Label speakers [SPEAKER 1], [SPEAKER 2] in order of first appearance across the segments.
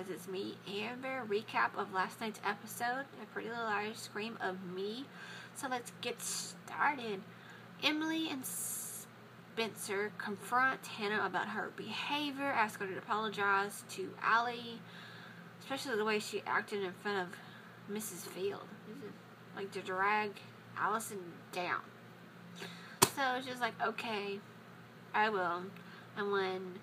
[SPEAKER 1] guys, it's me, Amber. Recap of last night's episode, A Pretty Little Liars Scream of Me. So let's get started. Emily and Spencer confront Hanna about her behavior, ask her to apologize to Ali, especially the way she acted in front of Mrs. Field. Like to drag Alison down. So she's like, okay, I will. And when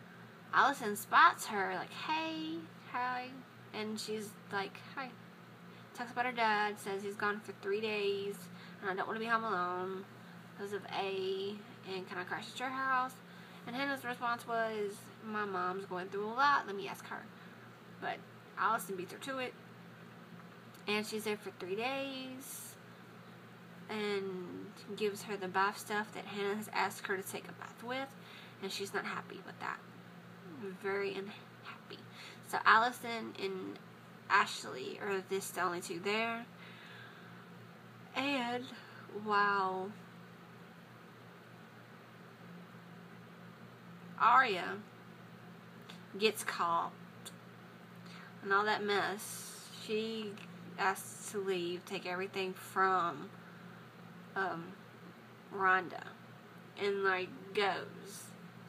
[SPEAKER 1] Alison spots her, like, hey, hi. And she's like, hi. Talks about her dad, says he's gone for three days, and I don't want to be home alone because of A, and can I crash at your house? And Hanna's response was, my mom's going through a lot, let me ask her. But Alison beats her to it, and she's there for three days, and gives her the bath stuff that Hanna has asked her to take a bath with, and she's not happy with that very unhappy. So Alison and Ashley are this the only two there. And while Aria gets caught and all that mess, she asks to leave, take everything from um, Rhonda, and like goes.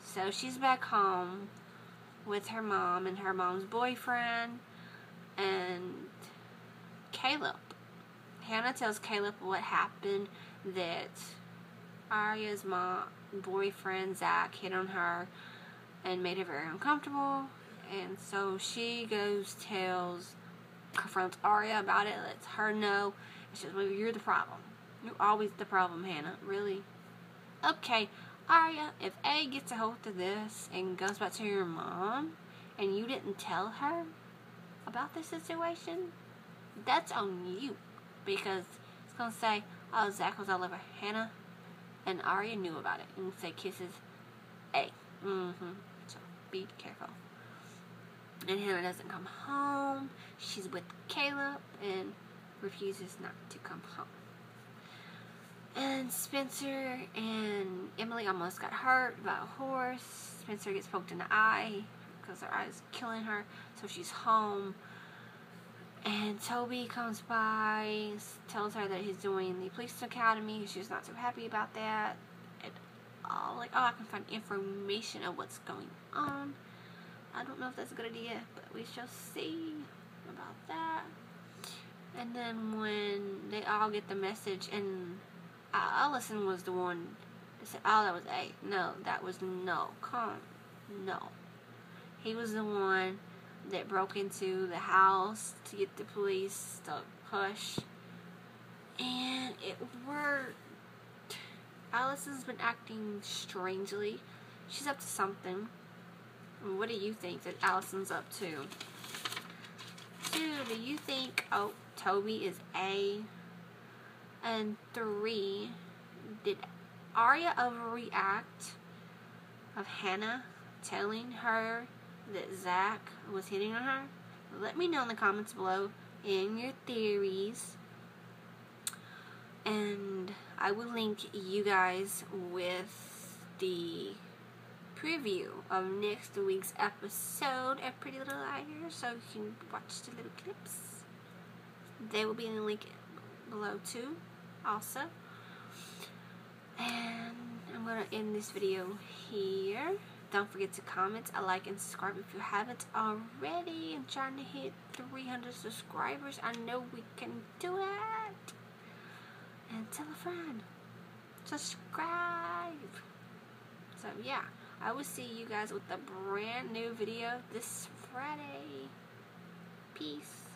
[SPEAKER 1] So she's back home with her mom and her mom's boyfriend and Caleb. Hanna tells Caleb what happened that Aria's mom boyfriend Zach hit on her and made her very uncomfortable and so she goes tells confronts Aria about it, lets her know. She says, Well, you're the problem. You're always the problem, Hanna. Really? Okay, Aria, if A gets a hold of this and goes back to your mom and you didn't tell her about the situation, that's on you. Because it's going to say, oh, Zach was all over Hanna and Aria knew about it and say kisses A. Mm-hmm. So be careful. And Hanna doesn't come home. She's with Caleb and refuses not to come home. And Spencer and Emily almost got hurt by a horse. Spencer gets poked in the eye because her eye is killing her. So she's home. And Toby comes by, tells her that he's doing the police academy. She's not so happy about that at all. Like, oh, I can find information of what's going on. I don't know if that's a good idea, but we shall see about that. And then when they all get the message and Alison was the one that said, oh, that was A. No, that was no. Come. No. He was the one that broke into the house to get the police to push. And it worked. Alison's been acting strangely. She's up to something. What do you think that Alison's up to? Two, do you think, oh, Toby is A? And three, did Aria overreact of Hanna telling her that Zach was hitting on her? Let me know in the comments below in your theories. And I will link you guys with the preview of next week's episode of Pretty Little Liars so you can watch the little clips. They will be in the link below too also. And I'm to end this video here. Don't forget to comment, a like, and subscribe if you haven't already. I'm trying to hit 300 subscribers. I know we can do it. And tell a friend. Subscribe. So, yeah. I will see you guys with a brand new video this Friday. Peace.